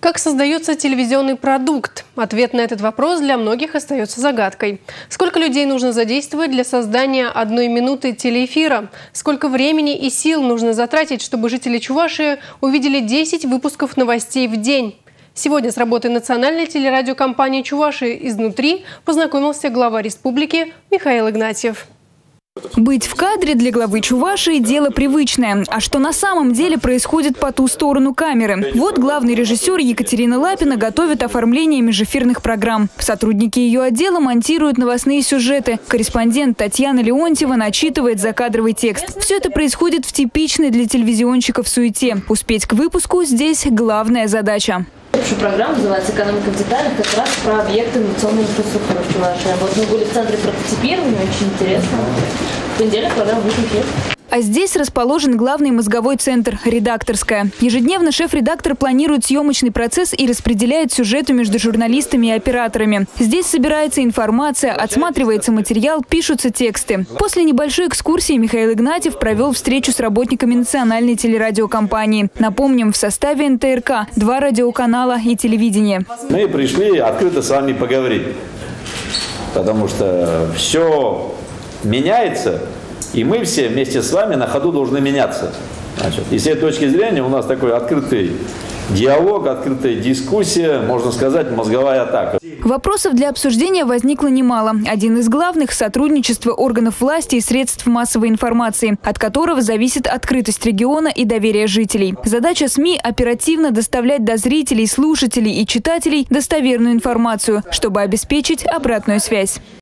Как создается телевизионный продукт? Ответ на этот вопрос для многих остается загадкой. Сколько людей нужно задействовать для создания одной минуты телеэфира? Сколько времени и сил нужно затратить, чтобы жители Чувашии увидели 10 выпусков новостей в день? Сегодня с работой национальной телерадиокомпании «Чуваши изнутри» познакомился глава республики Михаил Игнатьев. Быть в кадре для главы Чувашии – дело привычное. А что на самом деле происходит по ту сторону камеры? Вот главный режиссер Екатерина Лапина готовит оформление межэфирных программ. Сотрудники ее отдела монтируют новостные сюжеты. Корреспондент Татьяна Леонтьева начитывает закадровый текст. Все это происходит в типичной для телевизионщиков суете. Успеть к выпуску – здесь главная задача. Общая программа называется «Экономика в деталях», как раз про объекты инновационной инфраструктуры в Чувашии. Вот мы были в центре прототипирования, очень интересно. Понедельник будет эфир. А здесь расположен главный мозговой центр – редакторская. Ежедневно шеф-редактор планирует съемочный процесс и распределяет сюжеты между журналистами и операторами. Здесь собирается информация, отсматривается материал, пишутся тексты. После небольшой экскурсии Михаил Игнатьев провел встречу с работниками национальной телерадиокомпании. Напомним, в составе НТРК – два радиоканала и телевидение. Мы пришли открыто с вами поговорить, потому что все меняется – и мы все вместе с вами на ходу должны меняться. Значит, и с этой точки зрения у нас такой открытый диалог, открытая дискуссия, можно сказать, мозговая атака. Вопросов для обсуждения возникло немало. Один из главных – сотрудничество органов власти и средств массовой информации, от которого зависит открытость региона и доверие жителей. Задача СМИ – оперативно доставлять до зрителей, слушателей и читателей достоверную информацию, чтобы обеспечить обратную связь.